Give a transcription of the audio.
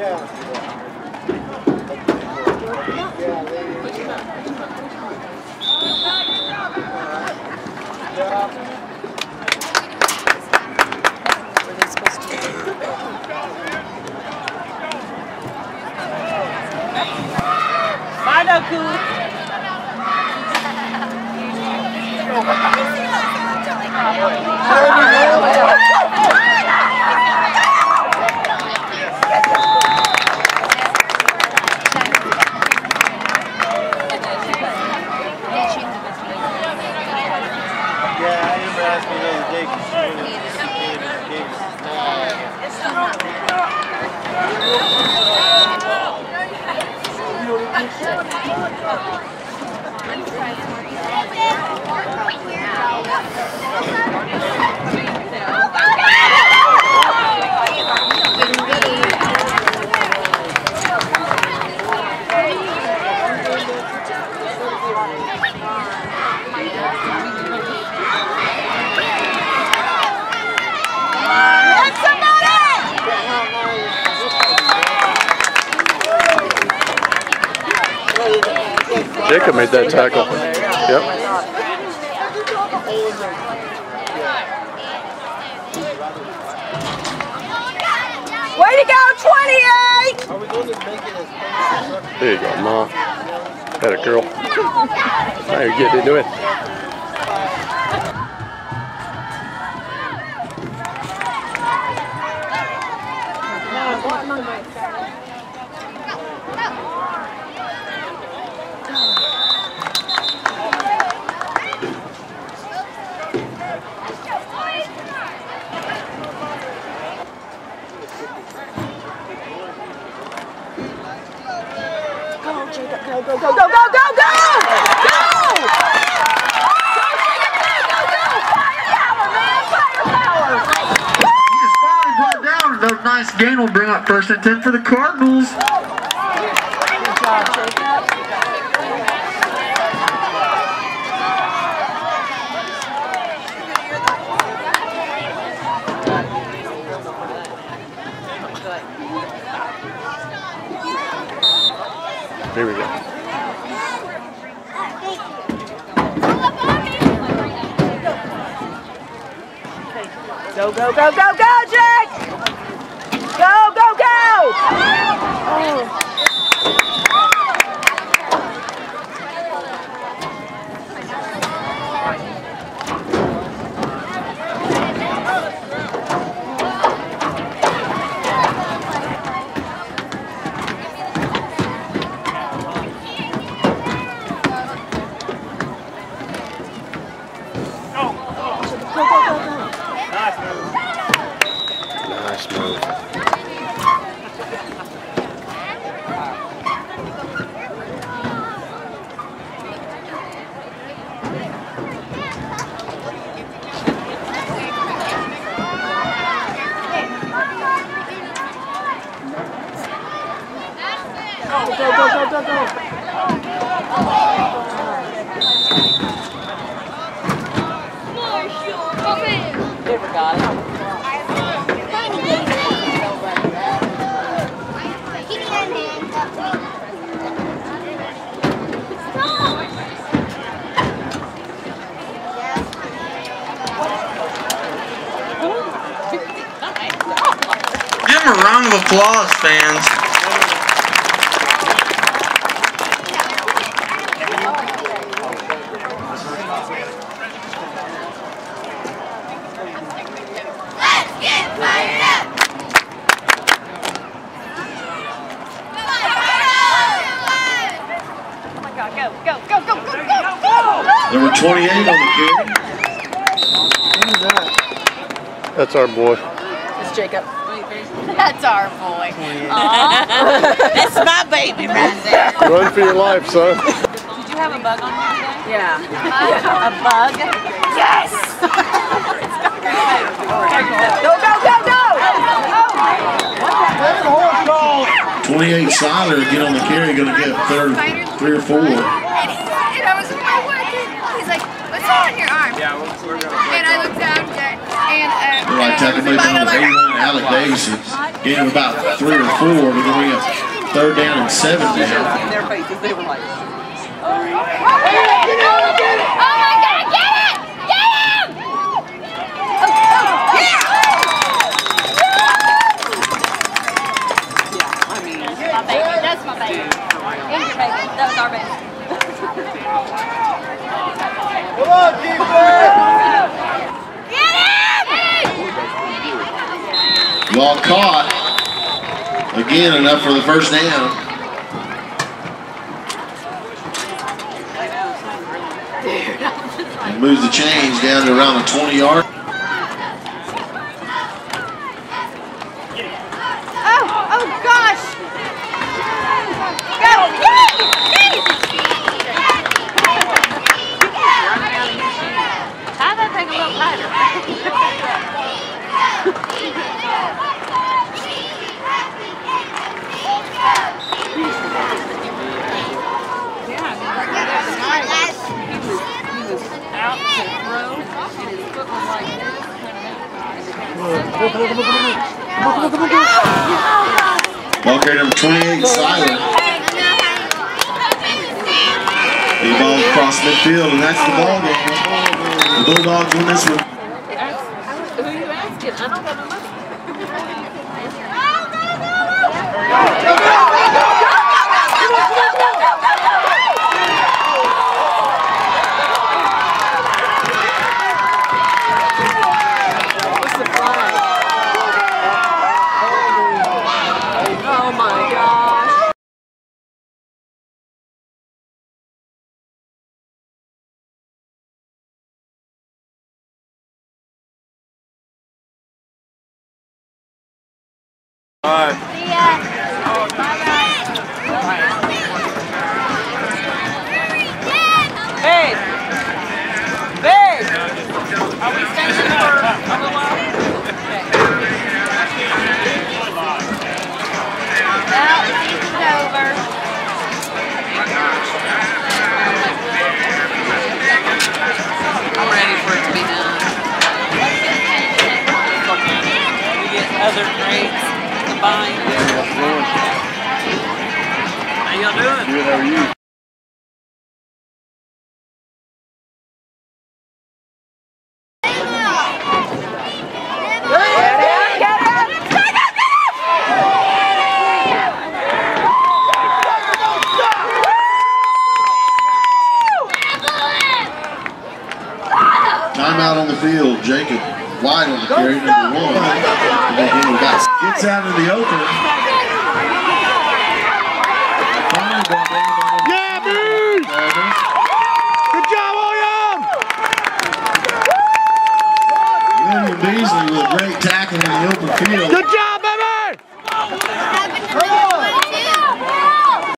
that. Yeah. Yeah, they, yeah. Were they supposed to? Yeah, I remember asking the other day because she went and gave us Jacob made that tackle. Yep. Way to go, 28! Are we going to make it as There you go, Ma. Had a girl. Now you're getting into it. Go, Jacob, go, go, go, go, go, go, go! Go! He is finally brought down. The nice gain will bring up first and 10 for the Cardinals. Good job, Jacob. Here we go. Go, go, go, go, go, Jake! Go, go, go! Oh. Nice move. Go, go, go, go, go. Never got it. Give him a round of applause, fans. Oh my God, go, go, go, go, go, go, go! Number 28 on the carry. That's our boy. It's Jacob. That's our boy. Aw. That's my baby right there. Run for your life, son. Did you have a bug on you today? Yeah. A bug? Yes! go, go, go, go! 28 Seyller get on the carry, gonna get third, three or four. And, he, and I was with my working. He's like, what's that on your arm? Yeah, we're, we're gonna. And I looked down there, and uh, They're like tackling maybe on the 81 Alec Davis. Gain of about three or four. We're gonna third down and seven down. In their faces, they were like, Oh my God, get it! Get him! Oh, oh, yeah! yeah, I mean, My baby, that's my baby. And your baby, that was our baby. Come on, defense! Get him! Ball caught. Again, enough for the first down. And moves the chains down to around the 20 yard. Oh, oh gosh! Go, get it! Get it! how that thing a little tighter? He was out to throw, and his foot was like this, Ball carrier number 28, Seyller. The ball across midfield, and that's the ball game. The Bulldogs win this one. Who are you asking? I don't have Babe! Babe! Are we staying for a little while? Well, season's over. I'm ready for it to be done. We get other grades combined. How y'all doing? Good, how are you? On the field. Jacob wide the carry, number one. And then he got- Gets out in the open.